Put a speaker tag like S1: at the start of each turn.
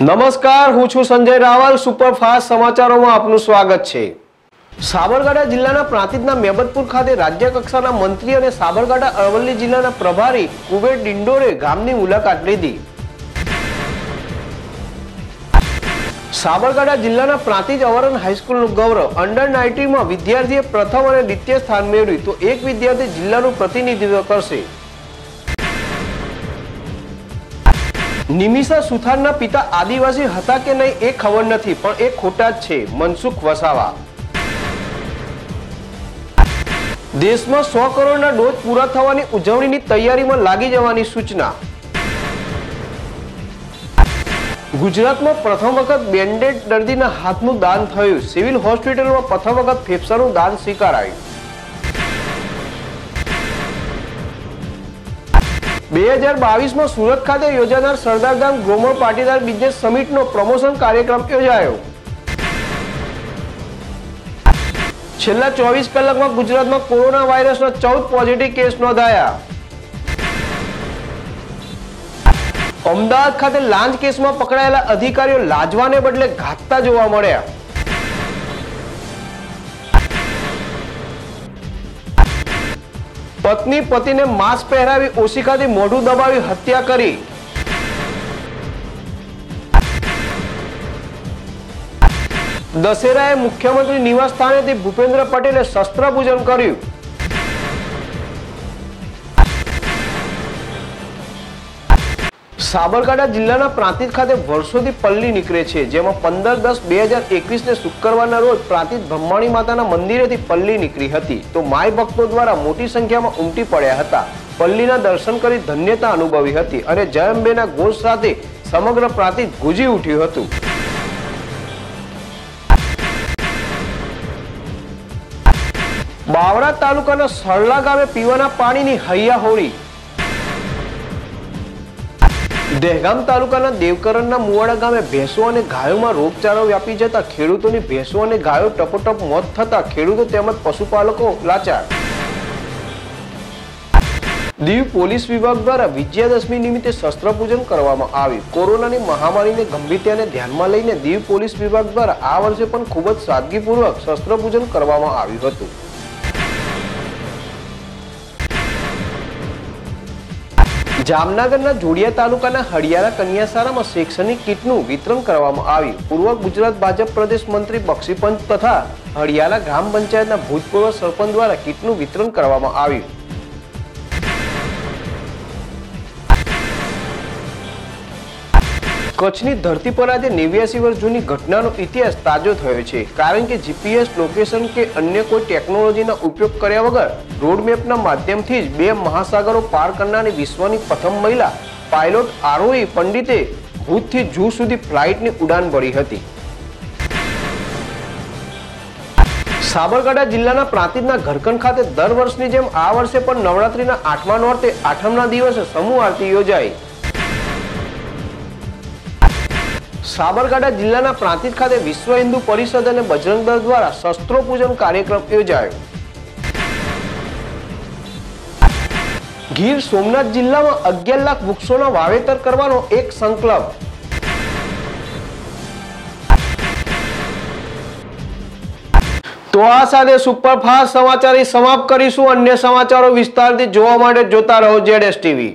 S1: નમસ્કાર, હું છું સંજય રાવલ. સુપરફાસ્ટ સમાચારોમાં આપનું સ્વાગત છે. સાબરકાંઠા જિલ્લાના પ્રાંતિજના મેબતપુર ખાતે રાજ્ય કક્ષાના મંત્રી અને સાબરકાંઠા અરવલ્લી જિલ્લાના પ્રભારી કુબેર ડિંડોરે ગામની મુલાકાત લીધી. સાબરકાંઠા જિલ્લાના પ્રાંતિજ અવરણ હાઈસ્કૂલનું ગૌરવ. અંડર નાઇન્ટીમાં વિદ્યાર્થીએ પ્રથમ અને દ્વિતીય સ્થાન મેળવ્યું. તો એક વિદ્યાર્થી જિલ્લાનું પ્રતિનિધિત્વ કરશે. નિમિષા સુથારના પિતા આદિવાસી હતા કે નહીં એ ખબર નથી, પણ એ ખોટા જ છે. મનસુખ વસાવા. દેશમાં સો કરોડના ડોઝ પૂરા થવાની ઉજવણીની તૈયારીમાં લાગી જવાની સૂચના. ગુજરાતમાં પ્રથમ વખત બેન્ડેડ દર્દીના હાથનું દાન થયું. સિવિલ હોસ્પિટલમાં પ્રથમ વખત ફેફસાનું દાન સ્વીકારાયું. બે હજાર બાવીસમાં સુરત ખાતે યોજાનાર સરદારધામ ગ્લોબલ પાટીદાર બિઝનેસ સમિટનો પ્રમોશન કાર્યક્રમ યોજાયો. છેલ્લા ચોવીસ કલાકમાં ગુજરાતમાં કોરોના વાયરસના ચૌદ પોઝિટિવ કેસ નોંધાયા. અમદાવાદ ખાતે લાંચ કેસમાં પકડાયેલા અધિકારીઓ લાજવાને બદલે ઘાતતા જોવા મળ્યા. પત્ની પતિને માસ્ક પહેરાવી ઓશિકાથી મોઢું દબાવી હત્યા કરી. દશેરાએ મુખ્યમંત્રી નિવાસ સ્થાનેથી ભૂપેન્દ્ર પટેલે શસ્ત્ર પૂજન કર્યું. સાબરકાંઠા જિલ્લાના પ્રાંતિજ ખાતે વર્ષોથી પલ્લી નીકળે છે, જેમાં પંદર દસ બે હજાર એકવીસને શુક્રવારના રોજ પ્રાંતિજ બ્રહ્માણી માતાના મંદિરેથી પલ્લી નીકળી હતી. તો માય ભક્તો દ્વારા મોટી સંખ્યામાં ઉમટી પડ્યા હતા. પલ્લીના દર્શન કરી ધન્યતા અનુભવી હતી અને જયંબેના ઘોષ સાથે સમગ્ર પ્રાંતિજ ગુજી ઉઠ્યું હતું. બાવરા તાલુકાના સરલા ગામે પીવાના પાણીની હૈયા હોળી દહેગામ તાલુકાના દેવકરણના મુવાડા ગામે ભેંસો અને ગાયોમાં રોગચાળો વ્યાપી જતા ખેડૂતોની ભેંસો અને ગાયો ટપોટપ મોત થતા ખેડૂતો તેમજ પશુપાલકો લાચાર. દીવ પોલીસ વિભાગ દ્વારા વિજયાદશમી નિમિત્તે શસ્ત્રપૂજન કરવામાં આવ્યું. કોરોનાની મહામારીને ગંભીરતાને ધ્યાનમાં લઈને દીવ પોલીસ વિભાગ દ્વારા આ વર્ષે પણ ખૂબ જ સાદગીપૂર્વક શસ્ત્રપૂજન કરવામાં આવ્યું હતું. જામનગરના જોડિયા તાલુકાના હડિયાળા કન્યાશાળામાં શૈક્ષણિક કીટનું વિતરણ કરવામાં આવ્યું. પૂર્વ ગુજરાત ભાજપ પ્રદેશ મંત્રી બક્ષીપંચ તથા હડિયાળા ગ્રામ પંચાયતના ભૂતપૂર્વ સરપંચ દ્વારા કીટનું વિતરણ કરવામાં આવ્યું. કચ્છની ધરતી પર આજે નેવ્યાસી વર્ષ જૂની ઘટનાનો ઇતિહાસ તાજો થયો છે. કારણ કે જીપીએસ લોકેશન કે અન્ય કોઈ ટેકનોલોજીના ઉપયોગ કર્યા વગર રોડમેપના માધ્યમથી જ બે મહાસાગરો પાર કરનારી વિશ્વની પ્રથમ મહિલા પાયલોટ આરોહી પંડિતે ભૂતથી જૂ સુધી ફ્લાઇટની ઉડાન ભરી હતી. સાબરકાંઠા જિલ્લાના પ્રાંતિજના ઘરકન ખાતે દર વર્ષની જેમ આ વર્ષે પણ નવરાત્રીના આઠમા નોરતે આઠમના દિવસે સમૂહ આરતી યોજાઈ. સાબરકાંઠા જિલ્લાના પ્રાંતિજ ખાતે વિશ્વ હિન્દુ પરિષદ અને બજરંગ દળ દ્વારા શસ્ત્રો પૂજન કાર્યક્રમ યોજાયો. ગીર સોમનાથ જિલ્લામાં અગિયાર લાખ વૃક્ષોના વાવેતર કરવાનો એક સંકલ્પ. તો આ સાથે સુપરફાસ્ટ સમાચાર સમાપ્ત કરીશું. અન્ય સમાચારો વિસ્તારથી જોવા માટે જોતા રહો જેડએસ ટીવી.